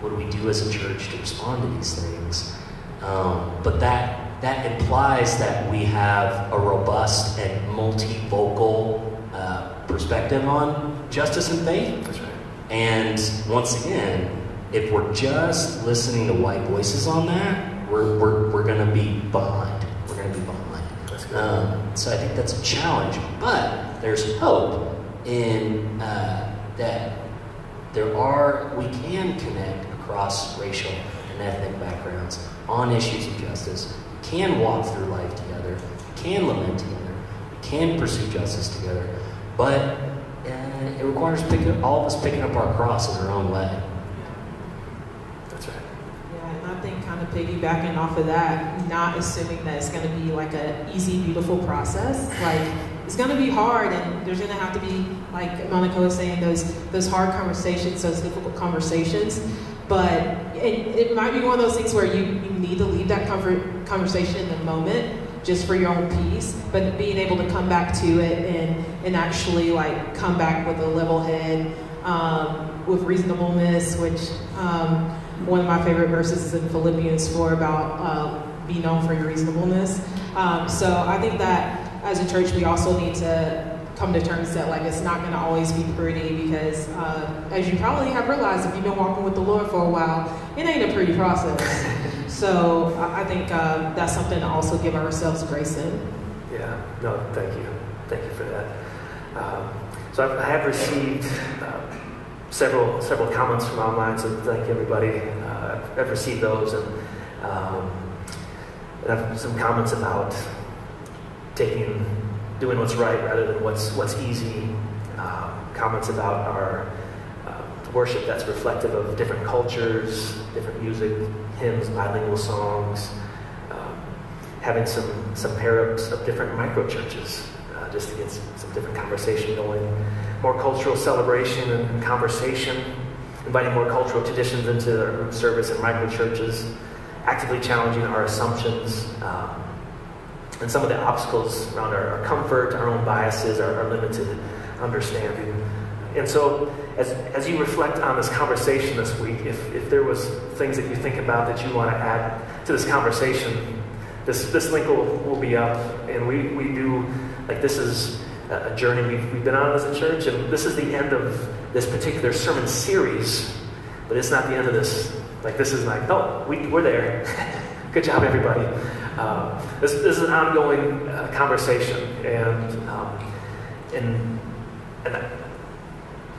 what do we do as a church to respond to these things. Um, but that that implies that we have a robust and multivocal uh, perspective on justice and faith. That's right. And once again, if we're just listening to white voices on that, we're, we're, we're going to be behind. We're going to be behind. Um, so I think that's a challenge. But there's hope in uh, that there are, we can connect across racial and and ethnic backgrounds on issues of justice can walk through life together, can lament together, can pursue justice together, but uh, it requires picking, all of us picking up our cross in our own way. That's right. Yeah, and I think kind of piggybacking off of that, not assuming that it's going to be like an easy, beautiful process. Like it's going to be hard, and there's going to have to be, like Monica was saying, those those hard conversations, those difficult conversations. But it, it might be one of those things where you, you need to leave that comfort, conversation in the moment just for your own peace, but being able to come back to it and, and actually like come back with a level head, um, with reasonableness, which um, one of my favorite verses is in Philippians 4 about uh, be known for your reasonableness. Um, so I think that as a church, we also need to come to terms that like it's not going to always be pretty because uh, as you probably have realized if you've been walking with the Lord for a while, it ain't a pretty process. so I, I think uh, that's something to also give ourselves grace in. Yeah, no, thank you. Thank you for that. Um, so I have received uh, several several comments from online, so thank everybody. Uh, I've received those, and, um, and I've some comments about taking doing what's right rather than what's what's easy. Um, comments about our uh, worship that's reflective of different cultures, different music, hymns, bilingual songs. Um, having some some pair-ups of different micro churches, uh, just to get some, some, different conversation going. More cultural celebration and, conversation. Inviting more cultural traditions into our service and micro churches. Actively challenging our assumptions. Um, and some of the obstacles around our, our comfort, our own biases, our, our, limited understanding. And so, as, as you reflect on this conversation this week, if, if there was things that you think about that you want to add to this conversation, this, this link will, will be up. And we, we do, like, this is a journey we've, we've been on as a church, and this is the end of this particular sermon series, but it's not the end of this. Like, this is like, oh, we, we're there. Good job, everybody. Um, this, this, is an ongoing uh, conversation, and um, and and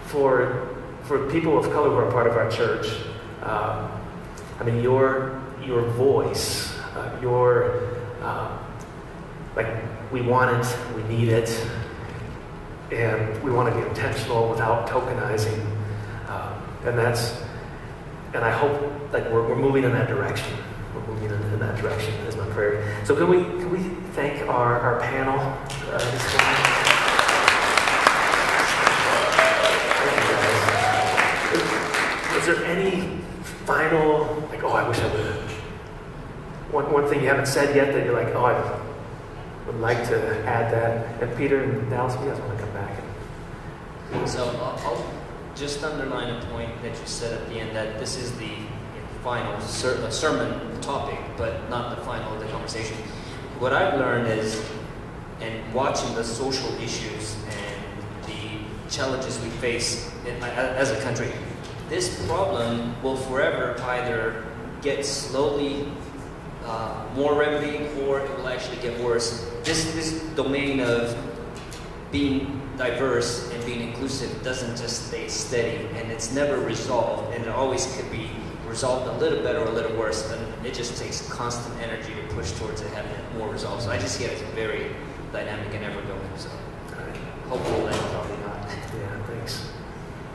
for for people of color who are part of our church, um, I mean your your voice, uh, your uh, like we want it, we need it, and we want to be intentional without tokenizing, um, and that's and I hope like we're, we're moving in that direction we're moving in, that direction is my prayer. So can we can we thank our, our panel uh, this morning? Is, there any final like oh I wish I would have one one thing you haven't said yet that you're like oh I would like to add that and Peter and Dallas you guys want to come back so I'll, I'll just underline a point that you said at the end that this is the final ser- sermon topic, but not the final of the conversation. What I've learned is, and watching the social issues and the challenges we face in, as a country, this problem will forever either get slowly uh, more remedy or it will actually get worse. This, this domain of being diverse and being inclusive doesn't just stay steady and it's never resolved and it always could be resolved a little better or a little worse, but it just takes constant energy to push towards it having it more resolved. So I just see it as very dynamic and ever going. So hopeful that probably not. Yeah, thanks.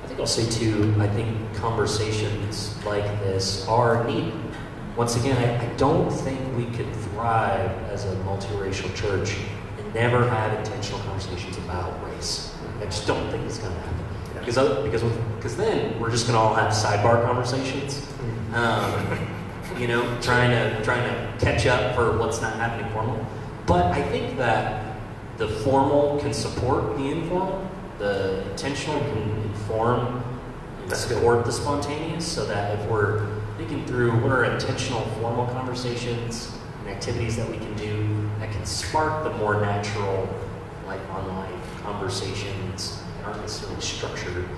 I think I'll say too, I think conversations like this are needed. Once again, I, I don't think we could thrive as a multiracial church and never have intentional conversations about race. I just don't think it's going to happen. Because because because then we're just gonna all have sidebar conversations, um, you know, trying to trying to catch up for what's not happening formal. But I think that the formal can support the informal, the intentional can inform and support the spontaneous, so that if we're thinking through what are intentional formal conversations and activities that we can do that can spark the more natural, like online conversations aren't necessarily structured,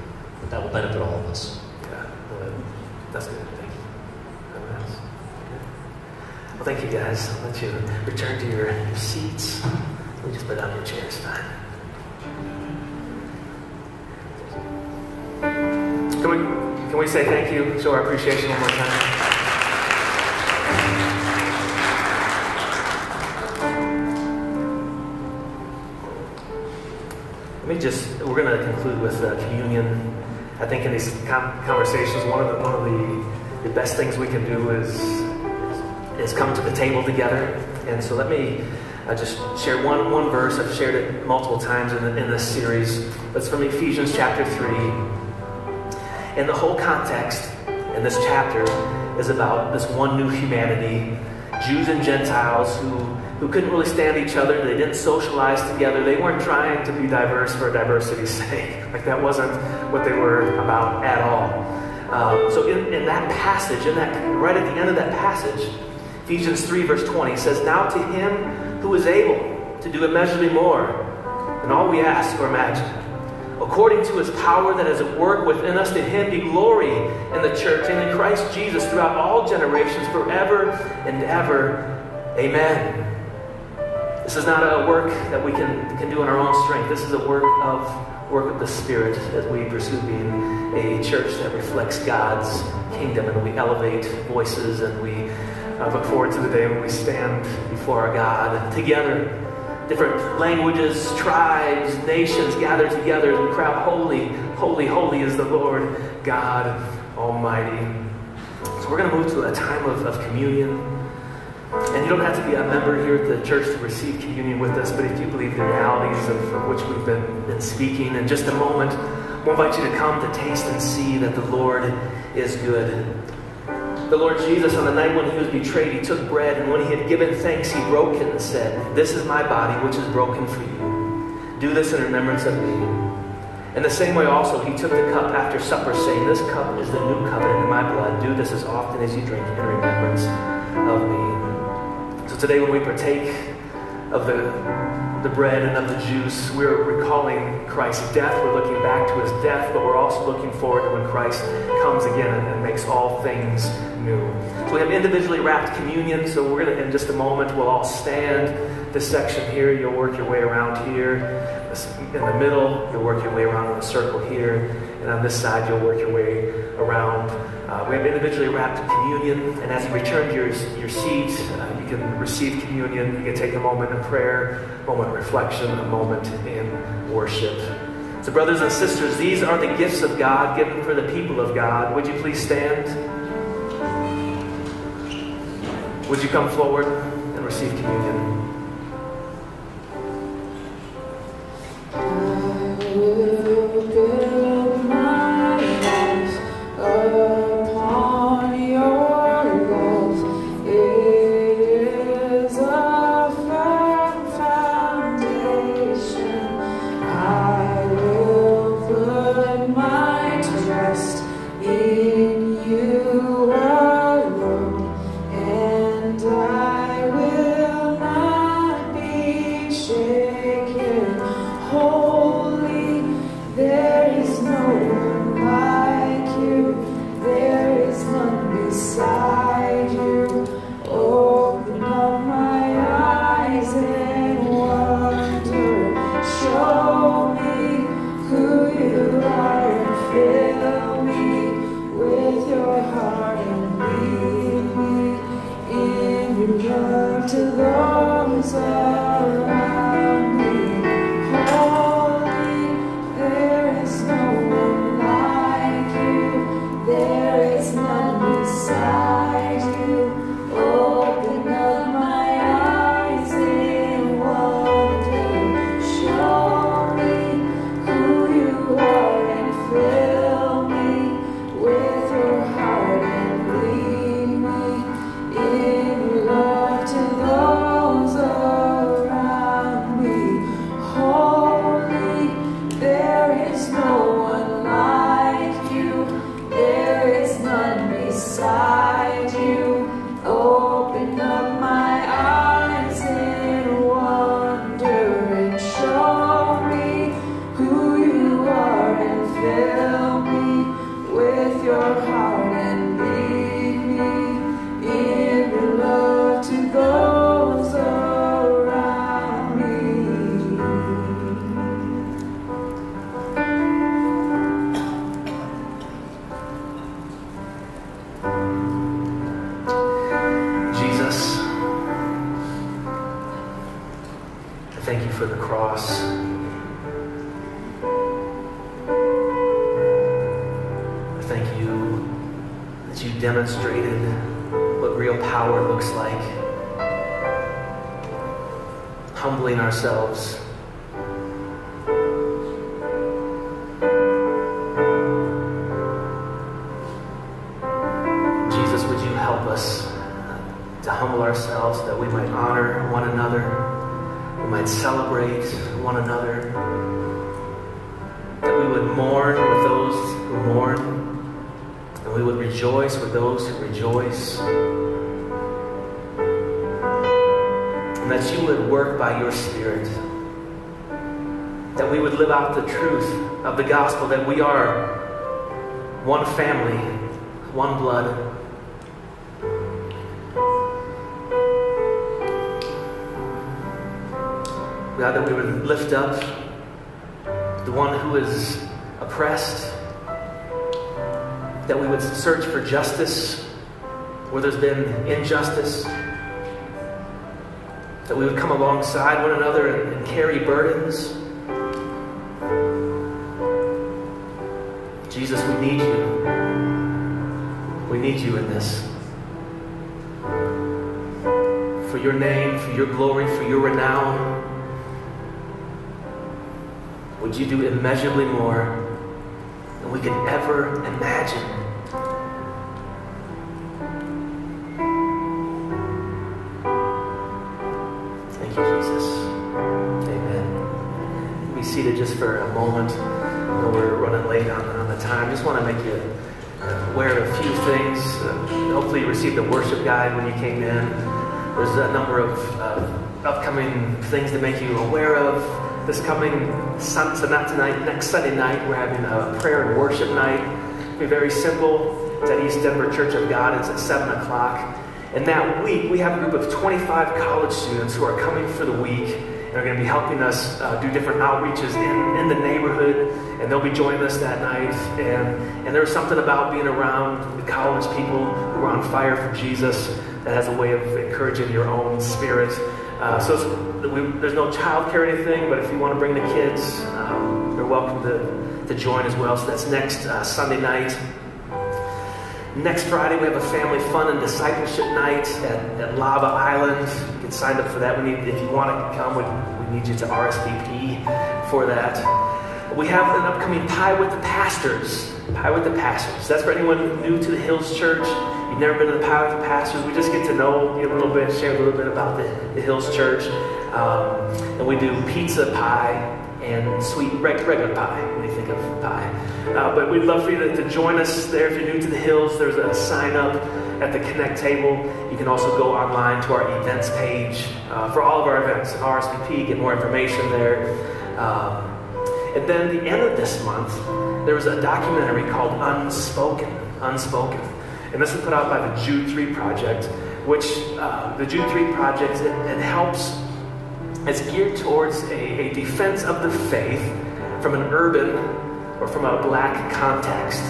but that will benefit all of us. Yeah, but that's good. Thank you. Well, thank you guys. I'll let you return to your, your seats. Let me just put down your chairs fine. Can we, can we say thank you, show our appreciation one more time? Let me just, we're going to conclude with uh, communion. I think in these conversations, one of the, one of the, the best things we can do is, is come to the table together. And so let me uh, just share one, one verse. I've shared it multiple times in, the, in this series. It's from Ephesians chapter 3. And the whole context in this chapter is about this one new humanity, Jews and Gentiles who who couldn't really stand each other. They didn't socialize together. They weren't trying to be diverse for diversity's sake. Like that wasn't what they were about at all. Um, so in, in that passage, in that right at the end of that passage, Ephesians 3 verse 20 says, Now to him who is able to do immeasurably more than all we ask or imagine, according to his power that is at work within us, to him be glory in the church and in Christ Jesus throughout all generations, forever and ever. Amen. This is not a work that we can, can do in our own strength. This is a work of work of the Spirit as we pursue being a church that reflects God's kingdom and we elevate voices and we uh, look forward to the day when we stand before our God together. Different languages, tribes, nations gather together and cry, Holy, holy, holy is the Lord God Almighty. So we're going to move to a time of, of communion. And you don't have to be a member here at the church to receive communion with us, but if you believe the realities of, of which we've been, been speaking in just a moment, we'll invite you to come to taste and see that the Lord is good. The Lord Jesus, on the night when he was betrayed, he took bread, and when he had given thanks, he broke it and said, This is my body, which is broken for you. Do this in remembrance of me. In the same way, also, he took the cup after supper, saying, This cup is the new covenant in my blood. Do this as often as you drink in remembrance of me So today, when we partake of the, the bread and of the juice, we're recalling Christ's death. We're looking back to his death, but we're also looking forward to when Christ comes again and, and makes all things new. So we have individually wrapped communion. So we're going to, in just a moment, we'll all stand. This section here, you'll work your way around here. In the middle, you'll work your way around in a circle here. And on this side, you'll work your way around. Uh, we have individually wrapped communion. And as you return to your, your seat, uh, you can receive communion. You can take a moment of prayer, a moment of reflection, a moment in worship. So, brothers and sisters, these are the gifts of God given for the people of God. Would you please stand? Would you come forward and receive communion? Demonstrated what real power looks like. Humbling ourselves. Jesus, would you help us to humble ourselves that we might honor one another, we might celebrate one another, that we would mourn with those who mourn, we would rejoice with those who rejoice. And that you would work by your Spirit. That we would live out the truth of the gospel, that we are one family, one blood. God, that we would lift up the one who is oppressed, that we would search for justice where there's been injustice, that we would come alongside one another and, and carry burdens. Jesus, we need you. We need you in this. For your name, for your glory, for your renown. Would you do immeasurably more could ever imagine? Thank you, Jesus. Amen. Be seated just for a moment. We're running late on, on the time. Just want to make you aware of a few things. Uh, hopefully, you received the worship guide when you came in. There's a number of uh, upcoming things to make you aware of this coming so not tonight, next Sunday night, we're having a prayer and worship night. It'll be very simple. It's at East Denver Church of God. It's at 7 o'clock. And that week, we have a group of 25 college students who are coming for the week and are going to be helping us uh, do different outreaches in, in the neighborhood. And they'll be joining us that night. And, and there's something about being around the college people who are on fire for Jesus that has a way of encouraging your own spirit. Uh, so we, there's no child care or anything, but if you want to bring the kids, um, they're welcome to, to join as well. So that's next uh, Sunday night. Next Friday, we have a family fun and discipleship night at, at Lava Island. You can sign up for that. We need, if you want to come, we, we need you to RSVP for that. We have an upcoming Pie with the Pastors. Pie with the Pastors. That's for anyone new to the Hills Church. You've never been to the Pie of the Pastors. We just get to know you a little bit, share a little bit about the, the Hills Church. Um, and we do pizza pie and sweet regular pie when you think of pie. Uh, but we'd love for you to, to, join us there. If you're new to the Hills, there's a sign up at the Connect table. You can also go online to our events page uh, for all of our events, RSVP, get more information there. Um, and then the end of this month, there was a documentary called Unspoken. Unspoken. And this was put out by the Jude 3 Project, which uh, the Jude 3 Project, it, it helps it's geared towards a, a, defense of the faith from an urban or from a black context.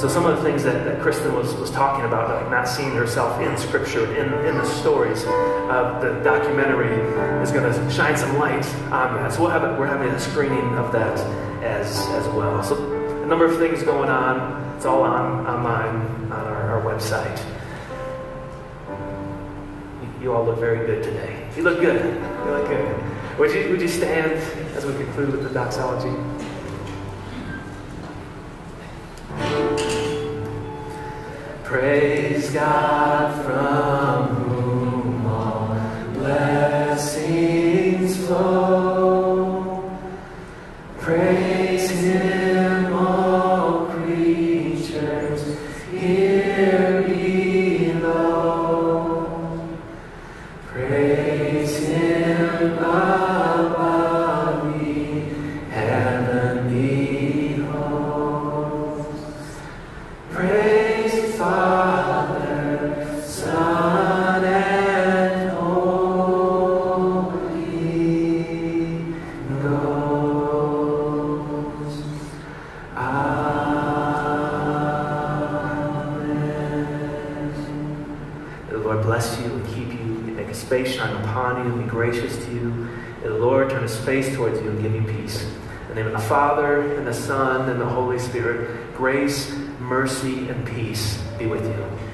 So some of the things that, that Kristen was, was talking about, like not seeing herself in Scripture, in, in the stories, uh, the documentary is going to shine some light on that. So we'll have, we're having a screening of that as, as well. So a number of things going on. It's all on online website. You, you all look very good today. You look good. You look good. Would you, would you stand as we conclude with the doxology? Praise God from Father, and the Son, and the Holy Spirit, grace, mercy, and peace be with you.